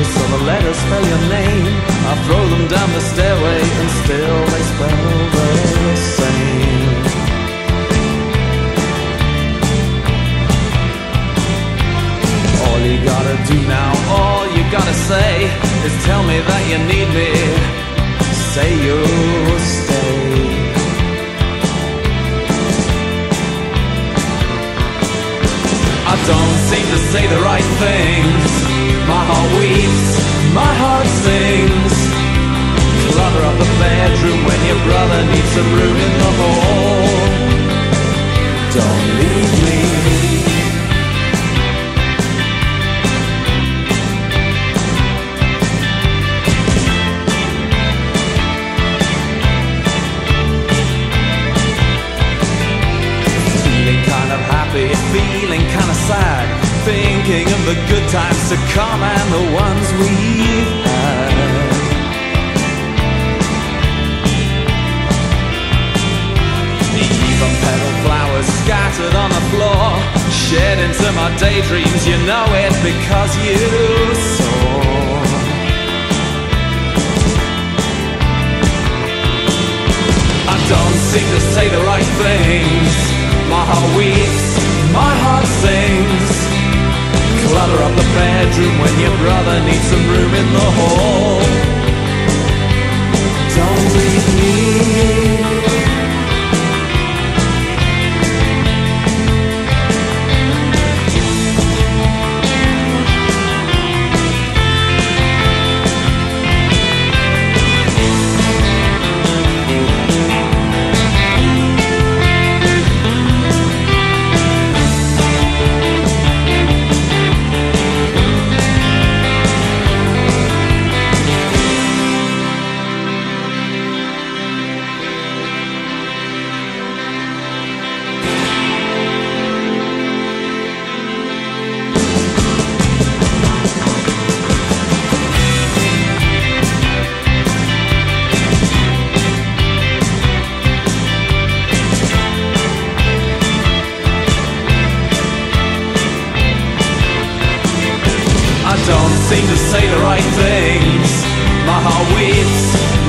notice all the letters spell your name. I throw them down the stairway and still they spell the same. All you gotta do now, all you gotta say is tell me that you need me. Say you'll stay. I don't seem to say the right things my heart weeps, my heart sings. Clutter up the bedroom when your brother needs some room in the hall. Don't leave me. Feeling kind of happy, feeling kind of sad. Thinking of the good times to come and the ones we've had. Even petal flowers scattered on the floor. Shed into my daydreams, you know it because you saw. I don't seem to say the right things. My heart weeps, my heart sings. Clutter up the bedroom when your brother needs some room in the hall.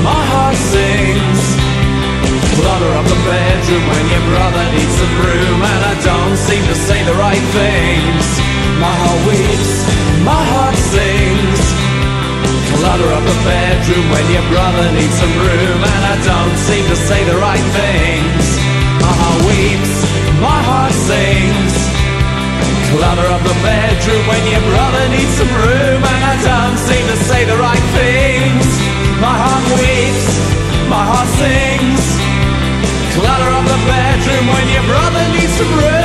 My heart sings. Clutter up the bedroom when your brother needs some room, and I don't seem to say the right things. My heart weeps, my heart sings. Clutter up the bedroom when your brother needs some room, and I don't seem to say the right things. My heart weeps, my heart sings. Clutter up the bedroom when your brother needs some room And I don't seem to say the right things my heart weeps, my heart sings. Clutter up the bedroom when your brother needs some room.